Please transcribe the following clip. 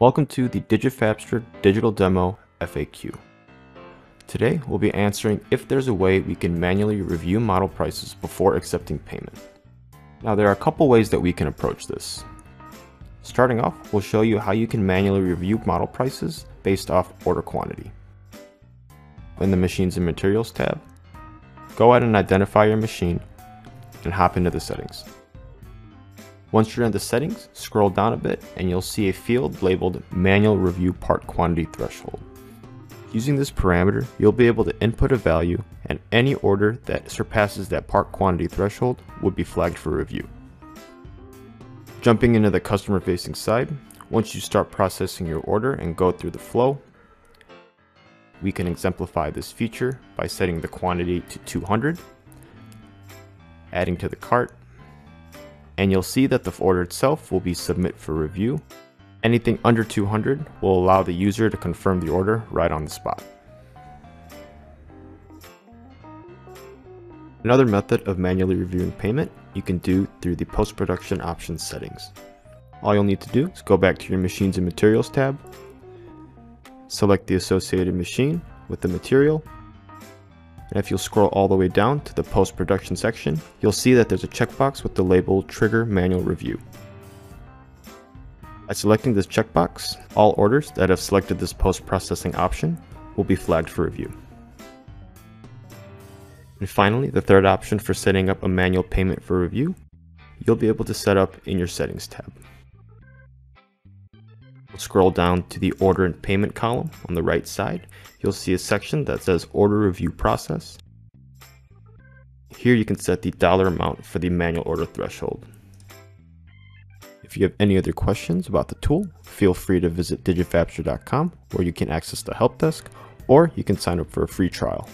Welcome to the Digifabster Digital Demo FAQ. Today we'll be answering if there's a way we can manually review model prices before accepting payment. Now there are a couple ways that we can approach this. Starting off, we'll show you how you can manually review model prices based off order quantity. In the Machines and Materials tab, go ahead and identify your machine and hop into the settings. Once you're in the settings, scroll down a bit and you'll see a field labeled Manual Review Part Quantity Threshold. Using this parameter, you'll be able to input a value and any order that surpasses that part quantity threshold would be flagged for review. Jumping into the customer facing side, once you start processing your order and go through the flow, we can exemplify this feature by setting the quantity to 200, adding to the cart, and you'll see that the order itself will be submit for review. Anything under 200 will allow the user to confirm the order right on the spot. Another method of manually reviewing payment you can do through the post-production options settings. All you'll need to do is go back to your Machines and Materials tab, select the associated machine with the material, and if you'll scroll all the way down to the post-production section, you'll see that there's a checkbox with the label Trigger Manual Review. By selecting this checkbox, all orders that have selected this post-processing option will be flagged for review. And finally, the third option for setting up a manual payment for review, you'll be able to set up in your Settings tab. We'll scroll down to the Order and Payment column on the right side. You'll see a section that says Order Review Process. Here you can set the dollar amount for the manual order threshold. If you have any other questions about the tool, feel free to visit digifabster.com where you can access the help desk or you can sign up for a free trial.